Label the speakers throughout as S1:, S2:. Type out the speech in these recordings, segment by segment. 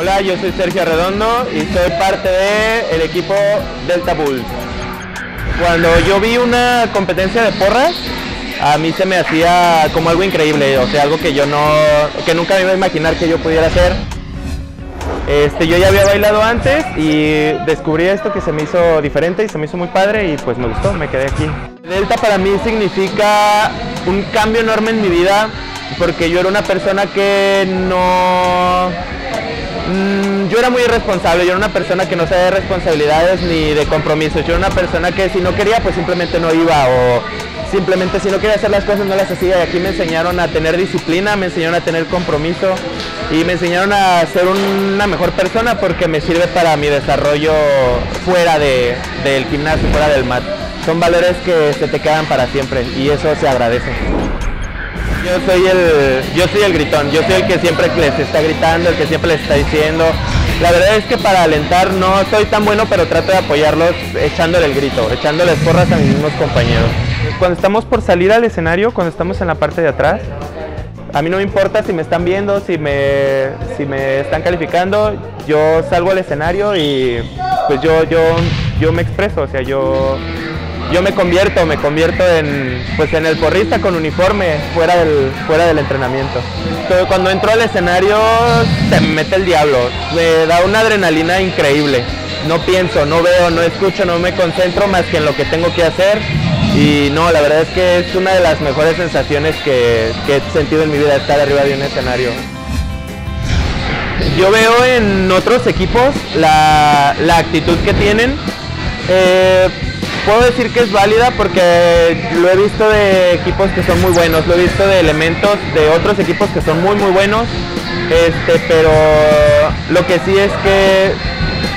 S1: Hola, yo soy Sergio Redondo y soy parte del equipo Delta Bulls. Cuando yo vi una competencia de porras, a mí se me hacía como algo increíble, o sea, algo que yo no, que nunca me iba a imaginar que yo pudiera hacer. Este, yo ya había bailado antes y descubrí esto que se me hizo diferente y se me hizo muy padre y pues me gustó, me quedé aquí. Delta para mí significa un cambio enorme en mi vida porque yo era una persona que no... Mm, yo era muy irresponsable, yo era una persona que no sabía de responsabilidades ni de compromisos, yo era una persona que si no quería pues simplemente no iba o simplemente si no quería hacer las cosas no las hacía y aquí me enseñaron a tener disciplina, me enseñaron a tener compromiso y me enseñaron a ser una mejor persona porque me sirve para mi desarrollo fuera de, del gimnasio, fuera del mat. Son valores que se te quedan para siempre y eso se agradece. Yo soy el, yo soy el gritón, yo soy el que siempre les está gritando, el que siempre les está diciendo. La verdad es que para alentar no soy tan bueno, pero trato de apoyarlos echándole el grito, echándoles porras a mis mismos compañeros. Cuando estamos por salir al escenario, cuando estamos en la parte de atrás, a mí no me importa si me están viendo, si me, si me están calificando, yo salgo al escenario y pues yo, yo, yo me expreso, o sea, yo, yo me convierto, me convierto en, pues en el porrista con uniforme fuera del, fuera del entrenamiento. cuando entro al escenario se me mete el diablo, me da una adrenalina increíble. No pienso, no veo, no escucho, no me concentro más que en lo que tengo que hacer y no, la verdad es que es una de las mejores sensaciones que, he sentido en mi vida estar arriba de un escenario. Yo veo en otros equipos la, actitud que tienen. Eh, puedo decir que es válida porque lo he visto de equipos que son muy buenos, lo he visto de elementos de otros equipos que son muy muy buenos, este, pero lo que sí es que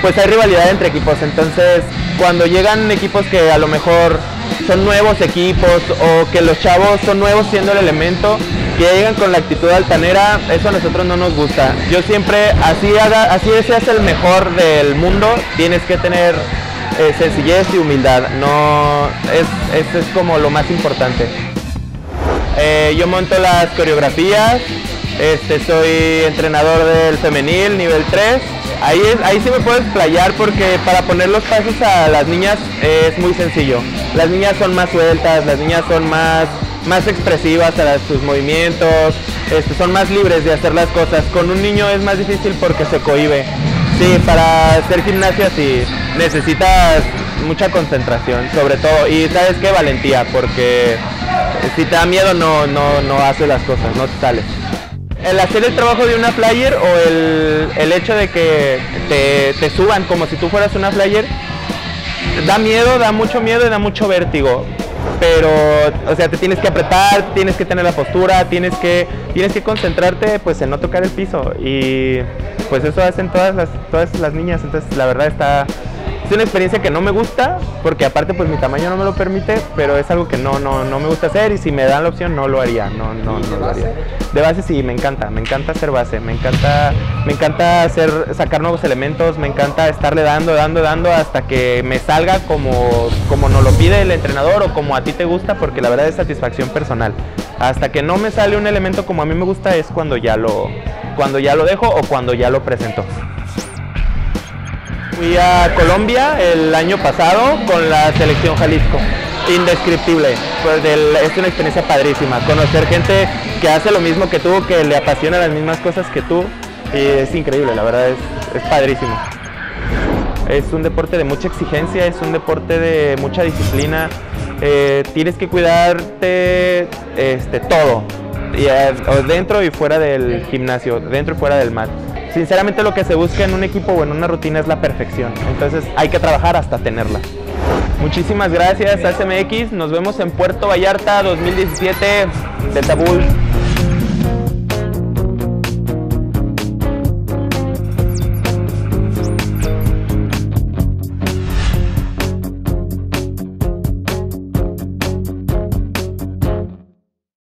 S1: pues hay rivalidad entre equipos, entonces cuando llegan equipos que a lo mejor son nuevos equipos o que los chavos son nuevos siendo el elemento, que llegan con la actitud altanera, eso a nosotros no nos gusta. Yo siempre, así haga, así seas el mejor del mundo, tienes que tener eh, sencillez y humildad. No, es, es como lo más importante. Eh, yo monto las coreografías, este, soy entrenador del femenil nivel 3 Ahí, ahí sí me puedo explayar porque para poner los pasos a las niñas es muy sencillo. Las niñas son más sueltas, las niñas son más, más expresivas a sus movimientos, este, son más libres de hacer las cosas. Con un niño es más difícil porque se cohibe. Sí, para hacer gimnasia sí necesitas mucha concentración, sobre todo, y sabes qué, valentía, porque si te da miedo no, no, no haces las cosas, no te sales el hacer el trabajo de una flyer o el, hecho de que te, suban como si tú fueras una flyer, da miedo, da mucho miedo y da mucho vértigo. Pero, o sea, te tienes que apretar, tienes que tener la postura, tienes que, tienes que concentrarte pues en no tocar el piso. Y pues eso hacen todas las, todas las niñas. Entonces la verdad está, es una experiencia que no me gusta, porque aparte pues mi tamaño no me lo permite, pero es algo que no, no, no me gusta hacer y si me dan la opción no lo haría, no, no, no lo haría. De base sí, me encanta, me encanta hacer base, me encanta, me encanta hacer, sacar nuevos elementos, me encanta estarle dando, dando, dando hasta que me salga como, como nos lo pide el entrenador o como a ti te gusta, porque la verdad es satisfacción personal. Hasta que no me sale un elemento como a mí me gusta es cuando ya lo, cuando ya lo dejo o cuando ya lo presento. Fui a Colombia el año pasado con la selección Jalisco. Indescriptible. Pues es una experiencia padrísima. Conocer gente que hace lo mismo que tú, que le apasiona las mismas cosas que tú. Y es increíble, la verdad es, es padrísimo. Es un deporte de mucha exigencia, es un deporte de mucha disciplina. Eh, tienes que cuidarte este, todo, y, eh, dentro y fuera del gimnasio, dentro y fuera del mat sinceramente lo que se busca en un equipo o en una rutina es la perfección. Entonces hay que trabajar hasta tenerla. Muchísimas gracias a SMX. Nos vemos en Puerto Vallarta 2017 de Bull.